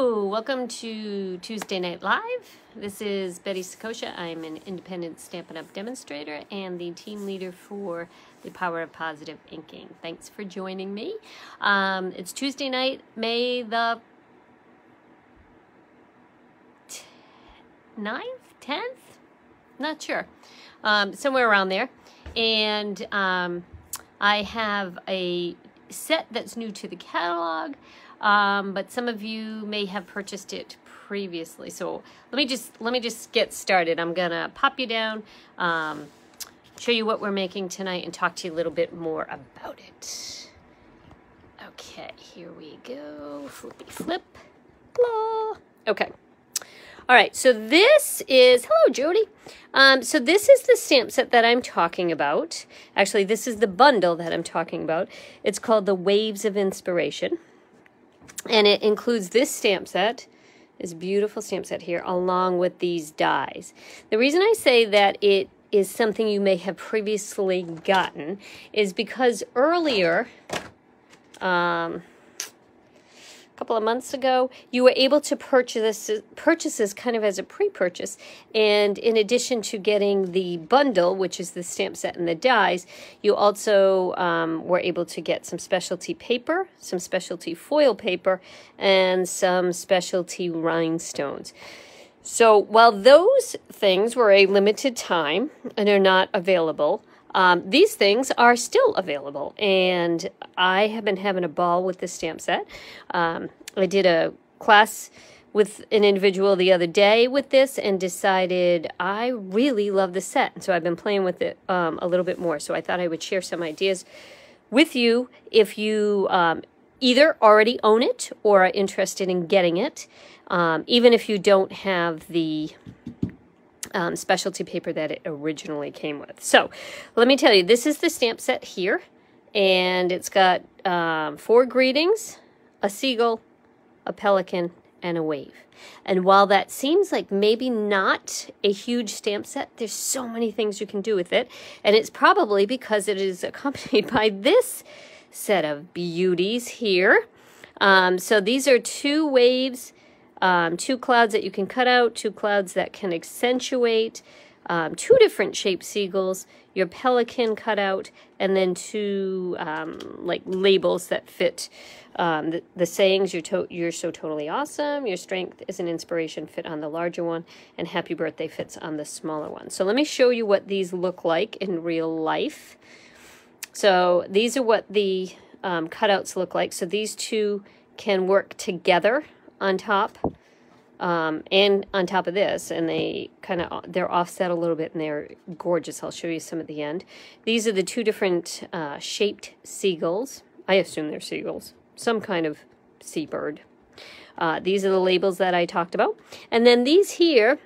Welcome to Tuesday Night Live. This is Betty Sakosha. I'm an independent Stampin' Up! demonstrator and the team leader for the Power of Positive Inking. Thanks for joining me. Um, it's Tuesday night, May the 9th, 10th? Not sure. Um, somewhere around there. And um, I have a set that's new to the catalog um, but some of you may have purchased it previously. So let me just let me just get started. I'm gonna pop you down, um, show you what we're making tonight, and talk to you a little bit more about it. Okay, here we go. Flippy flip. Blah. Okay. All right, so this is, hello, Jody. Um, so this is the stamp set that I'm talking about. Actually, this is the bundle that I'm talking about. It's called the Waves of Inspiration. And it includes this stamp set, this beautiful stamp set here, along with these dies. The reason I say that it is something you may have previously gotten is because earlier, um, couple of months ago, you were able to purchase purchases kind of as a pre-purchase. And in addition to getting the bundle, which is the stamp set and the dies, you also um, were able to get some specialty paper, some specialty foil paper, and some specialty rhinestones. So while those things were a limited time and are not available, um, these things are still available, and I have been having a ball with this stamp set. Um, I did a class with an individual the other day with this and decided I really love the set. And so I've been playing with it um, a little bit more. So I thought I would share some ideas with you if you um, either already own it or are interested in getting it, um, even if you don't have the um, specialty paper that it originally came with. So let me tell you, this is the stamp set here, and it's got um, four greetings, a seagull, a pelican, and a wave. And while that seems like maybe not a huge stamp set, there's so many things you can do with it. And it's probably because it is accompanied by this set of beauties here. Um, so these are two waves um, two clouds that you can cut out, two clouds that can accentuate, um, two different shaped seagulls, your pelican cutout, and then two um, like labels that fit um, the, the, sayings. You're, you're so totally awesome. Your strength is an inspiration fit on the larger one, and happy birthday fits on the smaller one. So let me show you what these look like in real life. So these are what the um, cutouts look like. So these two can work together on top um, and on top of this and they kind of they're offset a little bit and they're gorgeous. I'll show you some at the end. These are the two different uh, shaped seagulls. I assume they're seagulls. Some kind of seabird. Uh, these are the labels that i talked about. And then these here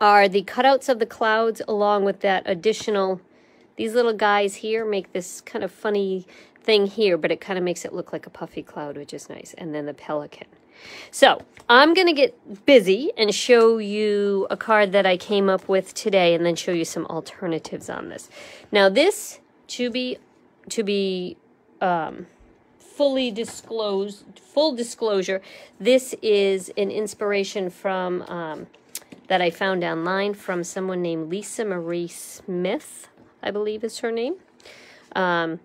are the cutouts of the clouds along with that additional these little guys here make this kind of funny thing here but it kind of makes it look like a puffy cloud which is nice. And then the pelican so I'm going to get busy and show you a card that I came up with today and then show you some alternatives on this. Now this, to be, to be um, fully disclosed, full disclosure, this is an inspiration from, um, that I found online from someone named Lisa Marie Smith, I believe is her name. Um,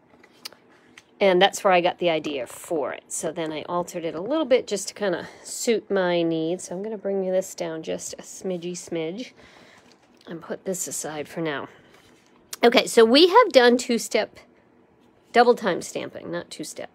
and that's where I got the idea for it. So then I altered it a little bit just to kind of suit my needs. So I'm going to bring this down just a smidgy smidge and put this aside for now. Okay, so we have done two-step double time stamping, not two-step.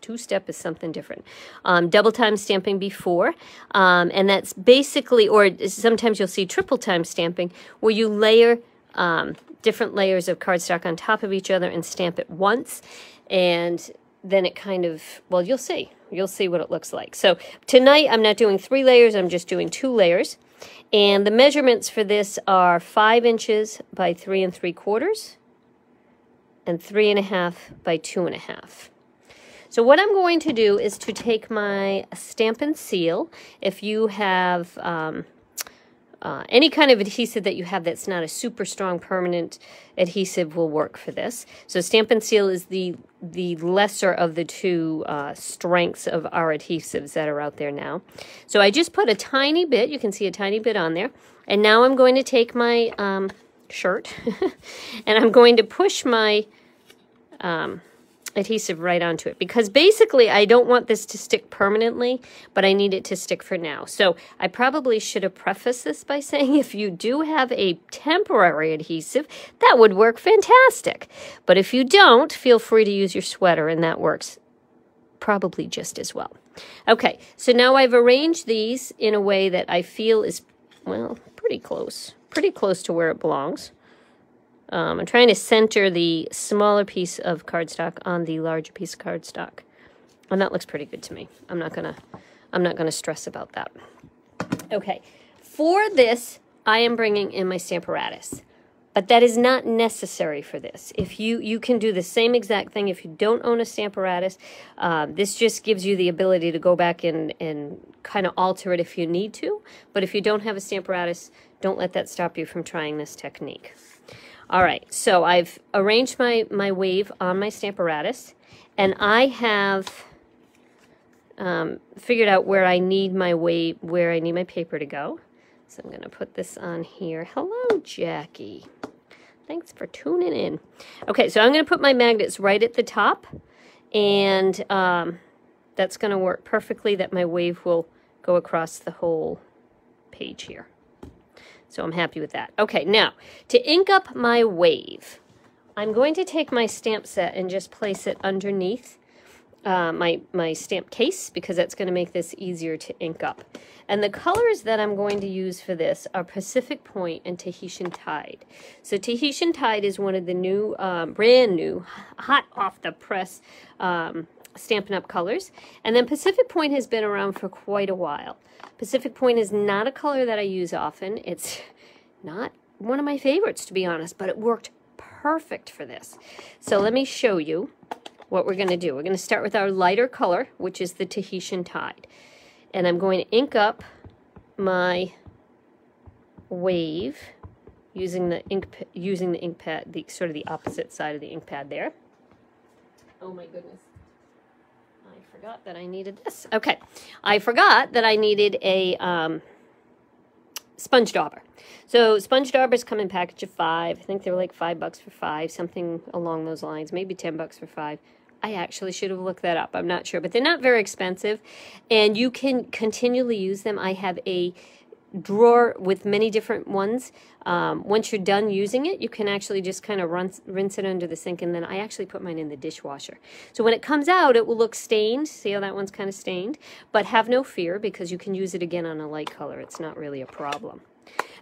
Two-step is something different. Um, double time stamping before, um, and that's basically, or sometimes you'll see triple time stamping, where you layer um, different layers of cardstock on top of each other and stamp it once and then it kind of, well, you'll see. You'll see what it looks like. So tonight I'm not doing three layers, I'm just doing two layers. And the measurements for this are five inches by three and three quarters and three and a half by two and a half. So what I'm going to do is to take my Stampin' Seal. If you have um, uh, any kind of adhesive that you have that's not a super strong permanent adhesive will work for this. So Stampin' Seal is the the lesser of the two uh, strengths of our adhesives that are out there now. So I just put a tiny bit, you can see a tiny bit on there. And now I'm going to take my um, shirt and I'm going to push my um, adhesive right onto it because basically I don't want this to stick permanently, but I need it to stick for now. So I probably should have prefaced this by saying if you do have a temporary adhesive, that would work fantastic. But if you don't, feel free to use your sweater and that works probably just as well. Okay, so now I've arranged these in a way that I feel is, well, pretty close, pretty close to where it belongs. Um, I'm trying to center the smaller piece of cardstock on the larger piece of cardstock. And that looks pretty good to me. I'm not gonna, I'm not gonna stress about that. Okay, for this, I am bringing in my Stamparatus. But that is not necessary for this. If you, you can do the same exact thing if you don't own a Stamparatus. Uh, this just gives you the ability to go back and, and kind of alter it if you need to. But if you don't have a Stamparatus, don't let that stop you from trying this technique. All right, so I've arranged my, my wave on my Stamparatus, and I have um, figured out where I need my wave, where I need my paper to go. So I'm going to put this on here. Hello, Jackie. Thanks for tuning in. Okay, so I'm going to put my magnets right at the top, and um, that's going to work perfectly that my wave will go across the whole page here. So I'm happy with that. Okay, now to ink up my wave, I'm going to take my stamp set and just place it underneath uh, my, my stamp case because that's going to make this easier to ink up. And the colors that I'm going to use for this are Pacific Point and Tahitian Tide. So Tahitian Tide is one of the new, um, brand new, hot off the press um, Stampin' Up! colors. And then Pacific Point has been around for quite a while. Pacific Point is not a color that I use often. It's not one of my favorites, to be honest, but it worked perfect for this. So let me show you what we're going to do. We're going to start with our lighter color, which is the Tahitian Tide. And I'm going to ink up my wave using the ink using the ink pad, the sort of the opposite side of the ink pad there. Oh my goodness forgot that I needed this. Okay, I forgot that I needed a um, sponge dauber. So sponge daubers come in package of five. I think they're like five bucks for five, something along those lines, maybe 10 bucks for five. I actually should have looked that up. I'm not sure, but they're not very expensive and you can continually use them. I have a drawer with many different ones. Um, once you're done using it, you can actually just kind of rinse, it under the sink, and then I actually put mine in the dishwasher. So when it comes out, it will look stained. See how that one's kind of stained? But have no fear because you can use it again on a light color. It's not really a problem.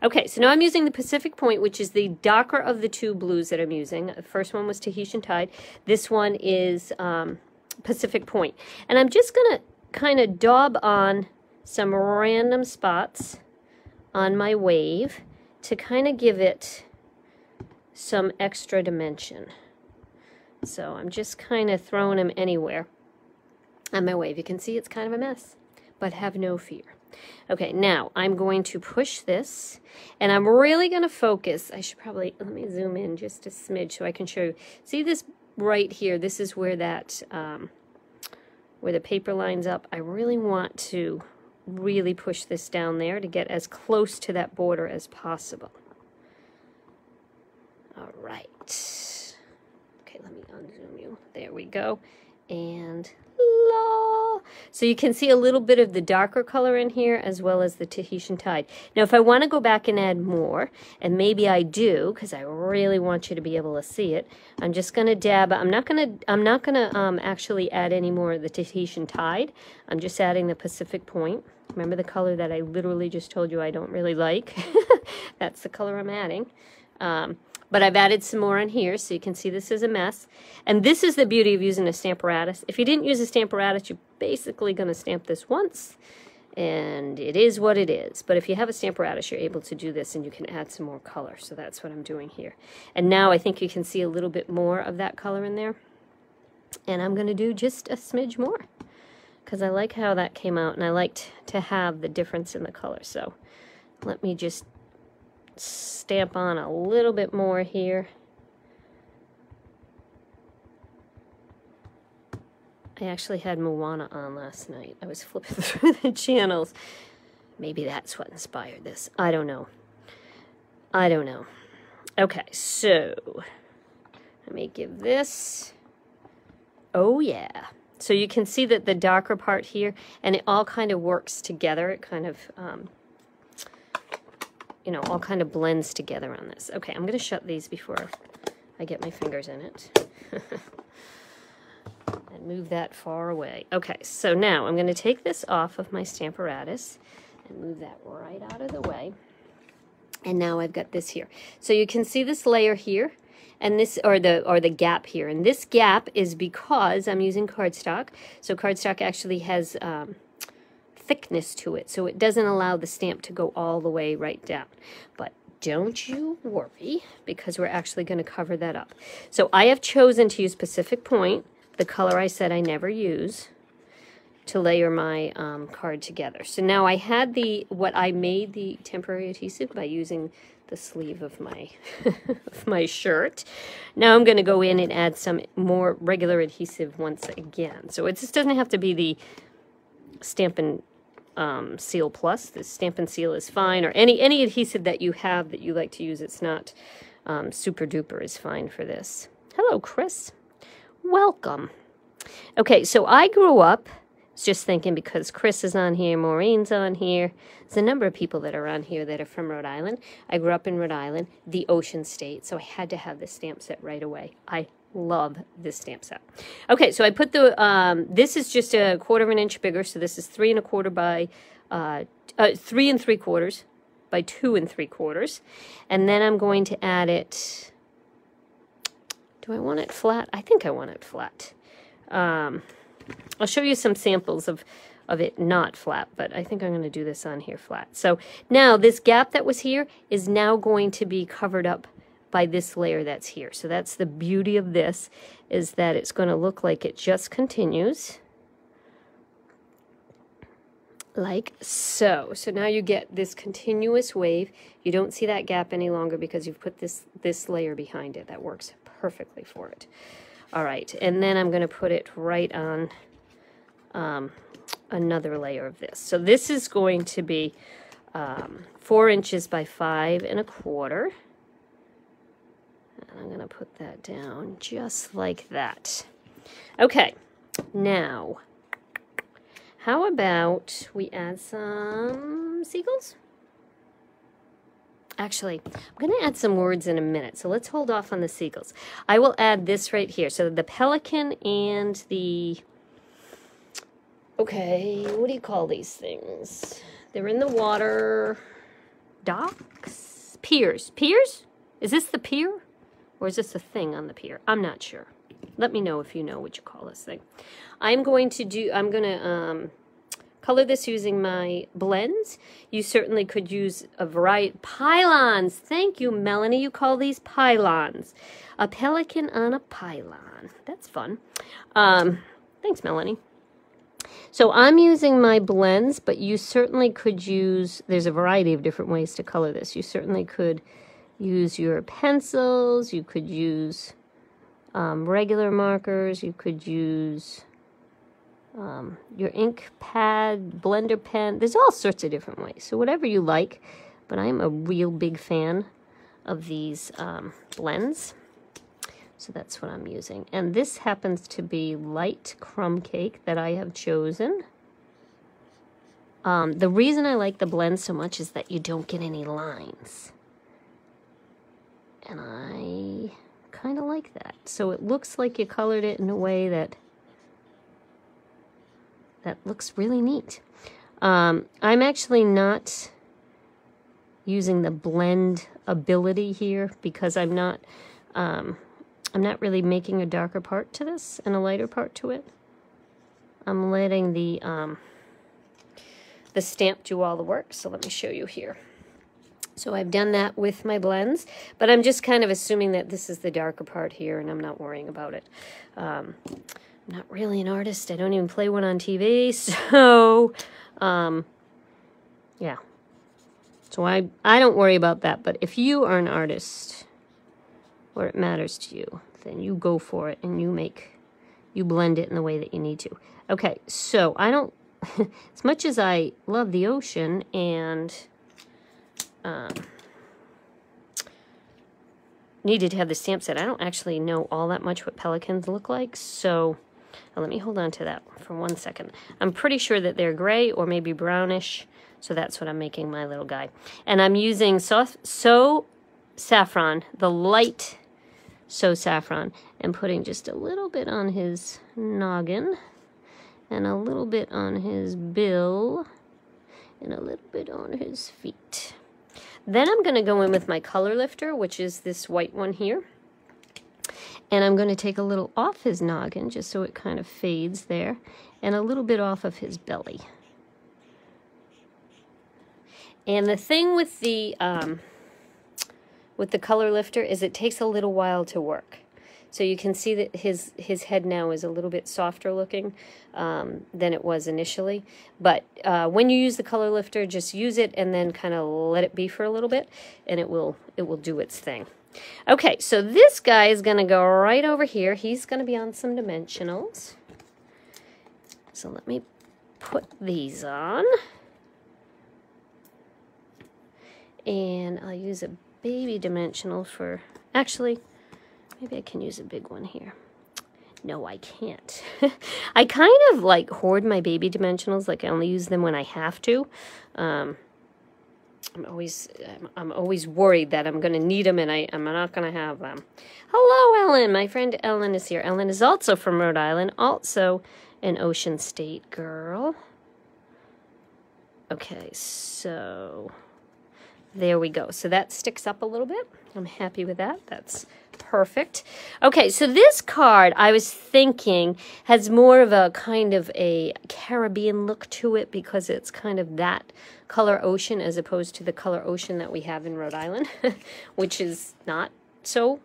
Okay, so now I'm using the Pacific Point, which is the darker of the two blues that I'm using. The first one was Tahitian Tide. This one is um, Pacific Point. And I'm just going to kind of daub on some random spots on my wave to kind of give it some extra dimension. So I'm just kind of throwing them anywhere on my wave. You can see it's kind of a mess, but have no fear. Okay, now I'm going to push this, and I'm really going to focus. I should probably, let me zoom in just a smidge so I can show you. See this right here? This is where that, um, where the paper lines up. I really want to really push this down there to get as close to that border as possible. All right. Okay, let me unzoom you. There we go. And. So you can see a little bit of the darker color in here as well as the Tahitian Tide. Now, if I want to go back and add more, and maybe I do, because I really want you to be able to see it, I'm just going to dab. I'm not going to. I'm not going to um, actually add any more of the Tahitian Tide. I'm just adding the Pacific Point. Remember the color that I literally just told you I don't really like? That's the color I'm adding. Um, but I've added some more on here so you can see this is a mess. And this is the beauty of using a Stamparatus. If you didn't use a Stamparatus, you're basically going to stamp this once and it is what it is. But if you have a Stamparatus, you're able to do this and you can add some more color. So that's what I'm doing here. And now I think you can see a little bit more of that color in there. And I'm going to do just a smidge more because I like how that came out and I liked to have the difference in the color. So let me just stamp on a little bit more here. I actually had Moana on last night. I was flipping through the channels. Maybe that's what inspired this. I don't know. I don't know. Okay, so let me give this. Oh, yeah. So you can see that the darker part here, and it all kind of works together. It kind of, um, you know, all kind of blends together on this. Okay, I'm going to shut these before I get my fingers in it. and move that far away. Okay, so now I'm going to take this off of my Stamparatus and move that right out of the way. And now I've got this here. So you can see this layer here and this or the or the gap here and this gap is because I'm using cardstock so cardstock actually has um, thickness to it so it doesn't allow the stamp to go all the way right down but don't you worry because we're actually going to cover that up so I have chosen to use Pacific Point the color I said I never use to layer my um, card together. So now I had the, what I made the temporary adhesive by using the sleeve of my, of my shirt. Now I'm going to go in and add some more regular adhesive once again. So it just doesn't have to be the Stampin' um, Seal Plus. The Stampin' Seal is fine, or any, any adhesive that you have that you like to use. It's not um, super duper is fine for this. Hello, Chris. Welcome. Okay, so I grew up just thinking because Chris is on here, Maureen's on here. There's a number of people that are on here that are from Rhode Island. I grew up in Rhode Island, the ocean state, so I had to have this stamp set right away. I love this stamp set. Okay, so I put the, um, this is just a quarter of an inch bigger, so this is three and a quarter by, uh, uh, three and three quarters by two and three quarters. And then I'm going to add it, do I want it flat? I think I want it flat. Um, I'll show you some samples of, of it not flat, but I think I'm going to do this on here flat. So now this gap that was here is now going to be covered up by this layer that's here. So that's the beauty of this, is that it's going to look like it just continues like so. So now you get this continuous wave. You don't see that gap any longer because you've put this, this layer behind it. That works perfectly for it. All right, and then I'm going to put it right on um, another layer of this. So this is going to be um, four inches by five and a quarter. And I'm going to put that down just like that. Okay, now, how about we add some seagulls? Actually, I'm going to add some words in a minute, so let's hold off on the seagulls. I will add this right here. So the pelican and the, okay, what do you call these things? They're in the water. Docks? Piers. Piers? Is this the pier? Or is this a thing on the pier? I'm not sure. Let me know if you know what you call this thing. I'm going to do, I'm going to, um, color this using my blends. You certainly could use a variety. Pylons. Thank you, Melanie. You call these pylons. A pelican on a pylon. That's fun. Um, thanks, Melanie. So I'm using my blends, but you certainly could use, there's a variety of different ways to color this. You certainly could use your pencils. You could use um, regular markers. You could use um, your ink pad, blender pen. There's all sorts of different ways. So whatever you like, but I'm a real big fan of these um, blends. So that's what I'm using. And this happens to be light crumb cake that I have chosen. Um, the reason I like the blend so much is that you don't get any lines. And I kind of like that. So it looks like you colored it in a way that that looks really neat. Um, I'm actually not using the blend ability here because I'm not um, I'm not really making a darker part to this and a lighter part to it. I'm letting the um, the stamp do all the work. So let me show you here. So I've done that with my blends, but I'm just kind of assuming that this is the darker part here and I'm not worrying about it. Um, I'm not really an artist. I don't even play one on TV. So, um, yeah. So I, I don't worry about that. But if you are an artist or it matters to you, then you go for it and you make, you blend it in the way that you need to. Okay, so I don't, as much as I love the ocean and um, needed to have the stamp set, I don't actually know all that much what pelicans look like. So let me hold on to that for one second. I'm pretty sure that they're gray or maybe brownish. So that's what I'm making my little guy. And I'm using So, so Saffron, the light So Saffron, and putting just a little bit on his noggin and a little bit on his bill and a little bit on his feet. Then I'm going to go in with my color lifter, which is this white one here. And I'm going to take a little off his noggin just so it kind of fades there and a little bit off of his belly. And the thing with the um, with the color lifter is it takes a little while to work. So you can see that his his head now is a little bit softer looking um, than it was initially. But uh, when you use the color lifter, just use it and then kind of let it be for a little bit, and it will it will do its thing. Okay, so this guy is going to go right over here. He's going to be on some dimensionals. So let me put these on. And I'll use a baby dimensional for, actually, maybe I can use a big one here. No, I can't. I kind of like hoard my baby dimensionals, like I only use them when I have to. Um, I'm always I'm, I'm, always worried that I'm going to need them and I, I'm not going to have them. Hello, Ellen. My friend Ellen is here. Ellen is also from Rhode Island, also an Ocean State girl. Okay, so there we go. So that sticks up a little bit. I'm happy with that. That's perfect. Okay, so this card, I was thinking, has more of a kind of a Caribbean look to it because it's kind of that color ocean as opposed to the color ocean that we have in Rhode Island, which is not so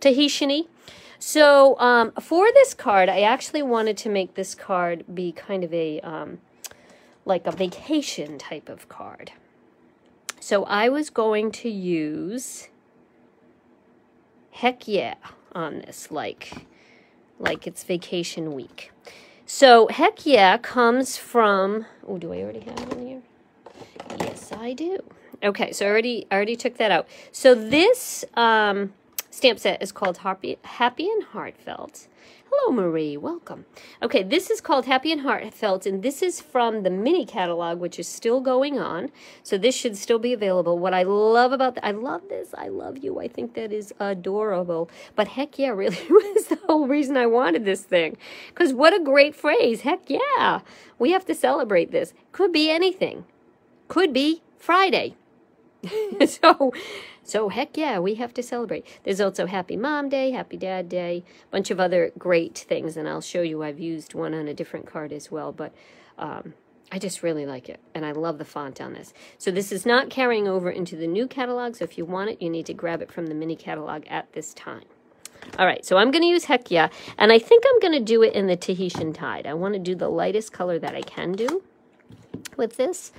Tahitian-y. So um, for this card, I actually wanted to make this card be kind of a, um, like a vacation type of card. So I was going to use heck yeah on this, like, like it's vacation week. So heck yeah comes from, oh, do I already have it in here? Yes, I do. Okay, so I already, I already took that out. So this um, stamp set is called Happy, Happy and Heartfelt. Hello, Marie. Welcome. Okay, this is called Happy and Heartfelt, and this is from the mini catalog, which is still going on. So this should still be available. What I love about that, I love this. I love you. I think that is adorable. But heck yeah, really was the whole reason I wanted this thing. Because what a great phrase. Heck yeah. We have to celebrate this. Could be anything. Could be Friday. so so heck yeah, we have to celebrate. There's also Happy Mom Day, Happy Dad Day, a bunch of other great things, and I'll show you. I've used one on a different card as well, but um, I just really like it, and I love the font on this. So this is not carrying over into the new catalog, so if you want it, you need to grab it from the mini catalog at this time. All right, so I'm going to use Heck Yeah, and I think I'm going to do it in the Tahitian Tide. I want to do the lightest color that I can do with this.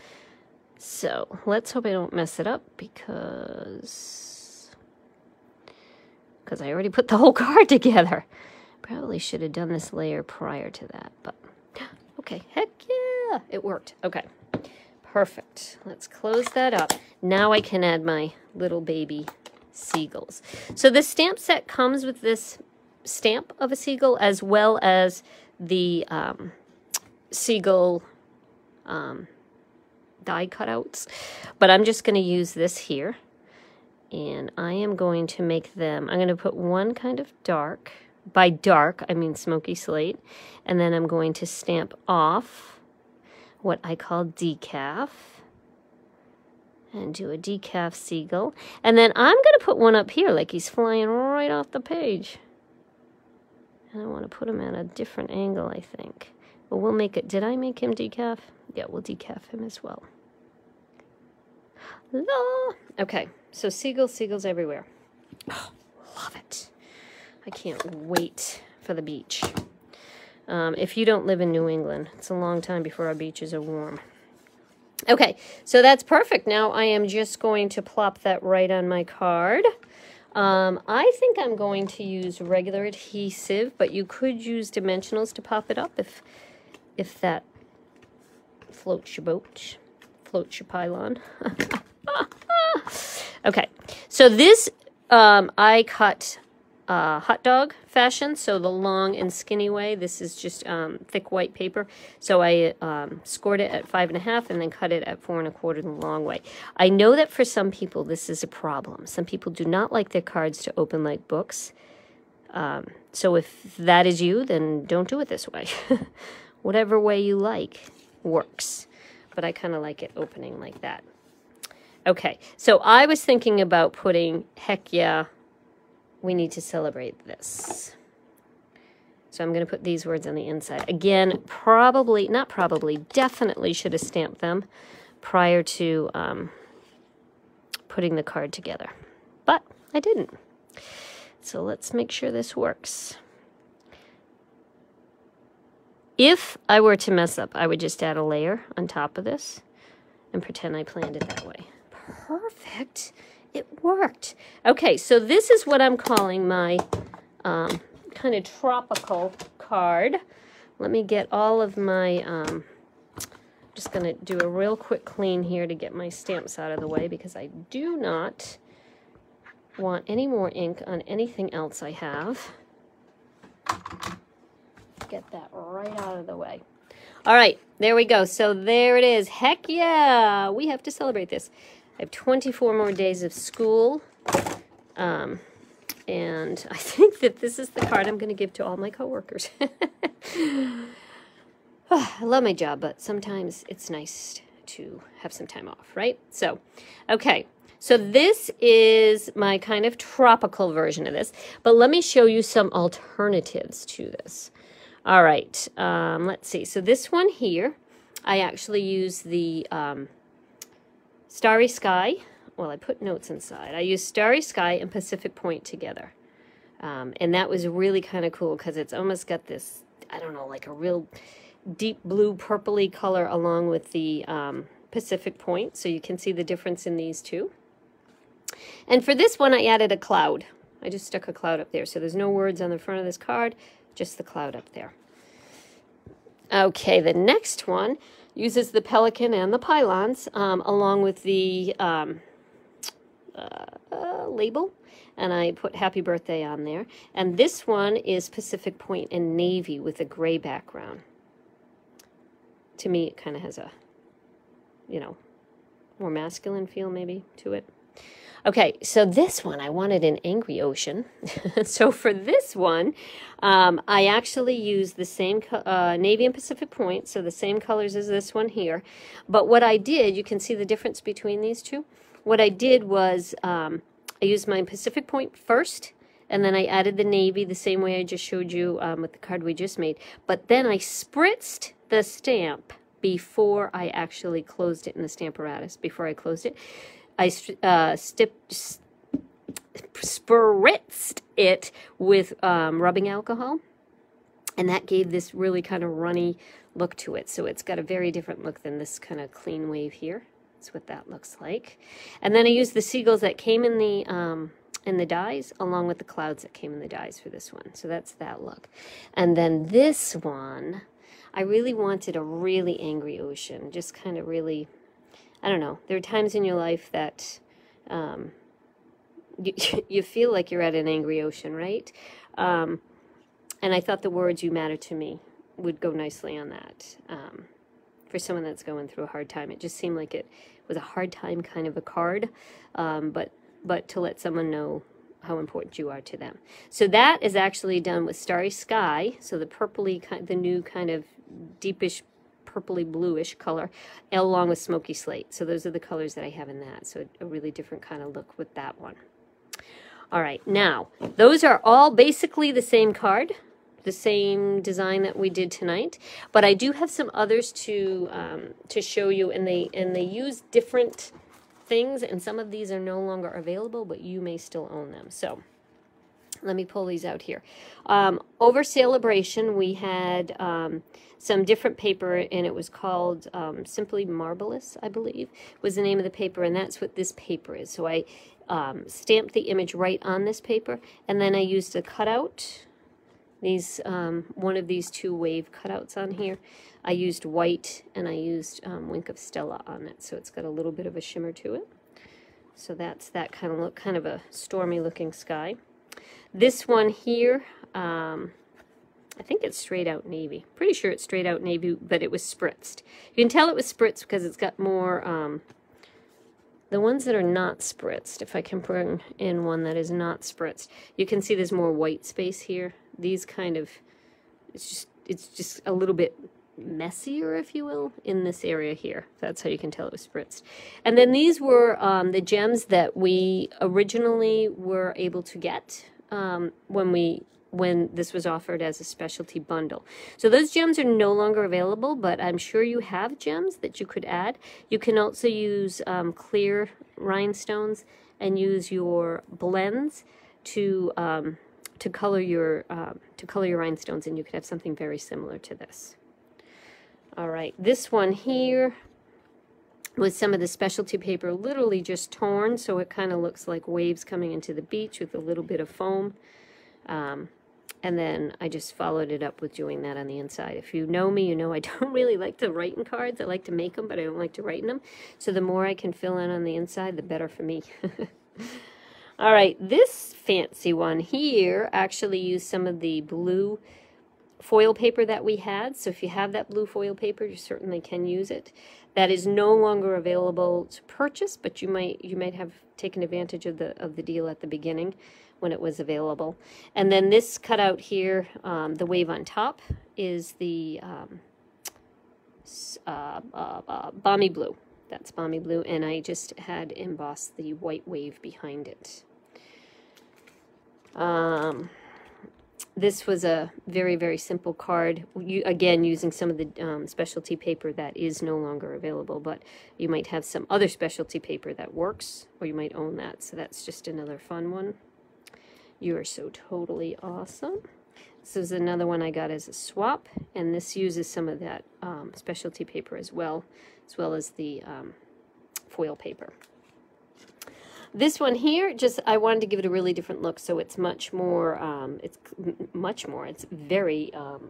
So let's hope I don't mess it up because because I already put the whole card together. Probably should have done this layer prior to that, but okay, heck yeah, it worked. Okay, perfect. Let's close that up. Now I can add my little baby seagulls. So this stamp set comes with this stamp of a seagull as well as the um, seagull um, die cutouts. But I'm just going to use this here. And I am going to make them, I'm going to put one kind of dark. By dark, I mean smoky slate. And then I'm going to stamp off what I call decaf. And do a decaf seagull. And then I'm going to put one up here like he's flying right off the page. And I want to put him at a different angle, I think. But we'll make it, did I make him decaf? Yeah, we'll decaf him as well. La. Okay, so seagulls, seagulls everywhere. Oh, love it. I can't wait for the beach. Um, if you don't live in New England, it's a long time before our beaches are warm. Okay, so that's perfect. Now I am just going to plop that right on my card. Um, I think I'm going to use regular adhesive, but you could use dimensionals to pop it up if if that floats your boat, floats your pylon. okay, so this um, I cut uh, hot dog fashion, so the long and skinny way. This is just um, thick white paper. So I um, scored it at five and a half and then cut it at four and a quarter the long way. I know that for some people this is a problem. Some people do not like their cards to open like books. Um, so if that is you, then don't do it this way. Whatever way you like works. But I kind of like it opening like that. Okay, so I was thinking about putting heck yeah we need to celebrate this. So I'm going to put these words on the inside. Again, probably, not probably, definitely should have stamped them prior to um, putting the card together. But I didn't. So let's make sure this works. If I were to mess up, I would just add a layer on top of this and pretend I planned it that way. Perfect. It worked. Okay, so this is what I'm calling my um, kind of tropical card. Let me get all of my, um, I'm just going to do a real quick clean here to get my stamps out of the way because I do not want any more ink on anything else I have. Get that right out of the way. All right, there we go. So there it is. Heck yeah, we have to celebrate this. I have 24 more days of school. Um, and I think that this is the card I'm going to give to all my coworkers. oh, I love my job, but sometimes it's nice to have some time off, right? So, okay. So this is my kind of tropical version of this, but let me show you some alternatives to this. All right, um, let's see. So this one here, I actually use the um, Starry Sky. Well, I put notes inside. I used Starry Sky and Pacific Point together. Um, and that was really kind of cool because it's almost got this, I don't know, like a real deep blue purpley color along with the um, Pacific Point. So you can see the difference in these two. And for this one, I added a cloud. I just stuck a cloud up there. So there's no words on the front of this card, just the cloud up there. Okay, the next one uses the pelican and the pylons um, along with the um, uh, uh, label and I put happy birthday on there. And this one is Pacific Point and Navy with a gray background. To me, it kind of has a, you know, more masculine feel maybe to it. Okay, so this one, I wanted an angry ocean. so for this one, um, I actually used the same uh, Navy and Pacific Point, so the same colors as this one here. But what I did, you can see the difference between these two. What I did was um, I used my Pacific Point first, and then I added the navy the same way I just showed you um, with the card we just made. But then I spritzed the stamp before I actually closed it in the Stamparatus, before I closed it. I uh, stip, spritzed it with um, rubbing alcohol, and that gave this really kind of runny look to it. So it's got a very different look than this kind of clean wave here. That's what that looks like. And then I used the seagulls that came in the um, in the dies along with the clouds that came in the dies for this one. So that's that look. And then this one, I really wanted a really angry ocean, just kind of really I don't know. There are times in your life that um, you, you feel like you're at an angry ocean, right? Um, and I thought the words "you matter to me" would go nicely on that. Um, for someone that's going through a hard time, it just seemed like it was a hard time kind of a card, um, but but to let someone know how important you are to them. So that is actually done with Starry Sky. So the purpley, the new kind of deepish purpley bluish color along with smoky slate. So those are the colors that I have in that. So a really different kind of look with that one. All right, now those are all basically the same card, the same design that we did tonight. But I do have some others to um, to show you, and they and they use different things, and some of these are no longer available, but you may still own them. So let me pull these out here. Um, over celebration, we had um, some different paper, and it was called um, Simply Marvelous, I believe, was the name of the paper, and that's what this paper is. So I um, stamped the image right on this paper, and then I used a cutout, these um, one of these two wave cutouts on here. I used white, and I used um, Wink of Stella on it, so it's got a little bit of a shimmer to it. So that's that kind of look, kind of a stormy looking sky. This one here, um, I think it's straight out navy. Pretty sure it's straight out navy, but it was spritzed. You can tell it was spritzed because it's got more, um, the ones that are not spritzed, if I can bring in one that is not spritzed, you can see there's more white space here. These kind of, it's just, it's just a little bit messier, if you will, in this area here. That's how you can tell it was spritzed. And then these were um, the gems that we originally were able to get um, when we when this was offered as a specialty bundle. So those gems are no longer available, but I'm sure you have gems that you could add. You can also use um, clear rhinestones and use your blends to um, to color your um, to color your rhinestones, and you could have something very similar to this. All right, this one here with some of the specialty paper literally just torn, so it kind of looks like waves coming into the beach with a little bit of foam. Um, and then I just followed it up with doing that on the inside. If you know me, you know I don't really like to write in cards. I like to make them, but I don't like to write in them. So the more I can fill in on the inside, the better for me. All right, this fancy one here actually used some of the blue foil paper that we had. So if you have that blue foil paper, you certainly can use it. That is no longer available to purchase, but you might you might have taken advantage of the of the deal at the beginning when it was available. And then this cutout here, um, the wave on top, is the um, uh, uh, uh, balmy blue. That's balmy blue, and I just had embossed the white wave behind it. Um, this was a very, very simple card. You, again, using some of the um, specialty paper that is no longer available, but you might have some other specialty paper that works, or you might own that. So that's just another fun one. You are so totally awesome. This is another one I got as a swap, and this uses some of that um, specialty paper as well, as well as the um, foil paper. This one here, just I wanted to give it a really different look, so it's much more, um, it's much more, it's very um,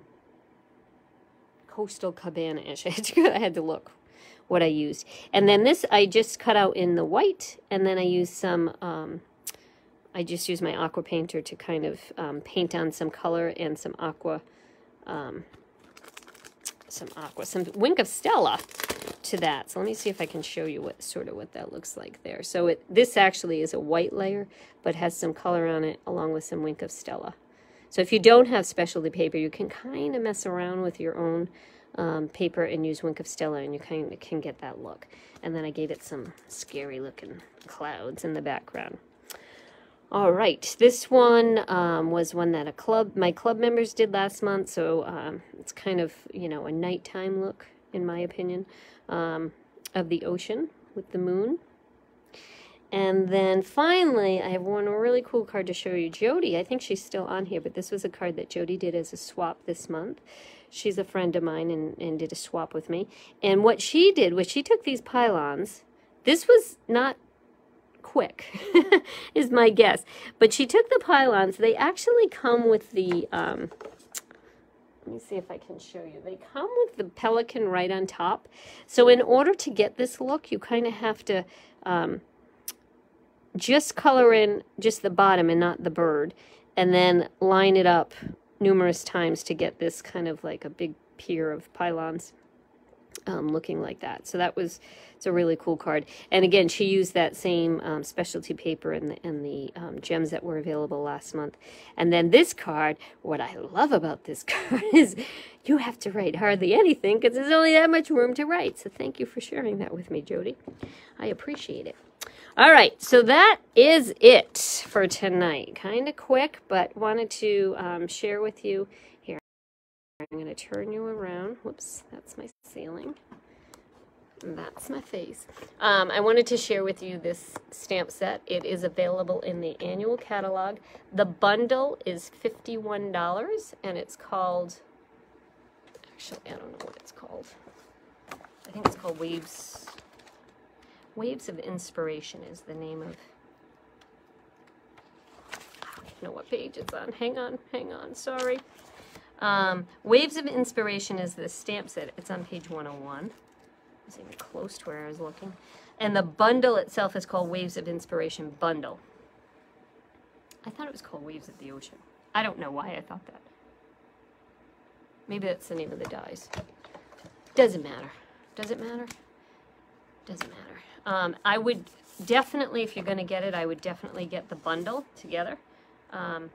coastal cabana-ish. I had to look what I used. And then this I just cut out in the white, and then I used some, um, I just used my aqua painter to kind of um, paint on some color and some aqua, um, some aqua, some Wink of Stella to that. So let me see if I can show you what sort of what that looks like there. So it this actually is a white layer, but has some color on it along with some Wink of Stella. So if you don't have specialty paper, you can kind of mess around with your own um, paper and use Wink of Stella, and you kind of can get that look. And then I gave it some scary looking clouds in the background. All right, this one um, was one that a club, my club members did last month, so um, it's kind of, you know, a nighttime look, in my opinion um, of the ocean with the moon. And then finally, I have one really cool card to show you. Jody, I think she's still on here, but this was a card that Jody did as a swap this month. She's a friend of mine and, and did a swap with me. And what she did was she took these pylons. This was not quick, is my guess. But she took the pylons. They actually come with the... Um, let me see if I can show you. They come with the pelican right on top. So in order to get this look, you kind of have to um, just color in just the bottom and not the bird, and then line it up numerous times to get this kind of like a big pier of pylons um, looking like that. So that was, it's a really cool card. And again, she used that same um, specialty paper and the, and the um, gems that were available last month. And then this card, what I love about this card is you have to write hardly anything because there's only that much room to write. So thank you for sharing that with me, Jody. I appreciate it. All right, so that is it for tonight. Kind of quick, but wanted to um, share with you I'm going to turn you around. Whoops, that's my ceiling. That's my face. Um, I wanted to share with you this stamp set. It is available in the annual catalog. The bundle is $51 and it's called, actually, I don't know what it's called. I think it's called Waves, Waves of Inspiration is the name of, I don't know what page it's on. Hang on, hang on, sorry. Um, Waves of Inspiration is the stamp set. It's on page 101. It's even close to where I was looking. And the bundle itself is called Waves of Inspiration Bundle. I thought it was called Waves of the Ocean. I don't know why I thought that. Maybe that's the name of the dies. Doesn't matter. Does it matter? Doesn't matter. Um, I would definitely, if you're going to get it, I would definitely get the bundle together. Um,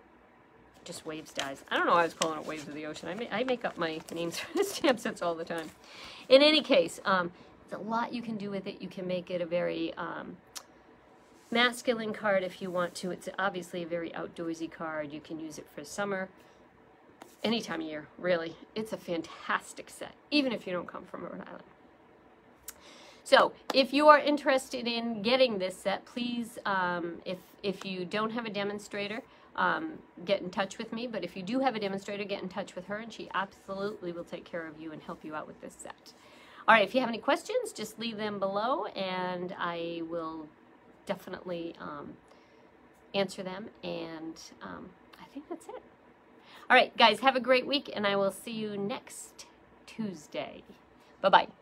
just waves dies. I don't know why I was calling it waves of the ocean. I, I make up my names for the stamp sets all the time. In any case, um, there's a lot you can do with it. You can make it a very um, masculine card if you want to. It's obviously a very outdoorsy card. You can use it for summer, any time of year, really. It's a fantastic set, even if you don't come from Rhode Island. So, if you are interested in getting this set, please, um, if, if you don't have a demonstrator, um, get in touch with me. But if you do have a demonstrator, get in touch with her, and she absolutely will take care of you and help you out with this set. All right, if you have any questions, just leave them below, and I will definitely um, answer them. And um, I think that's it. All right, guys, have a great week, and I will see you next Tuesday. Bye bye.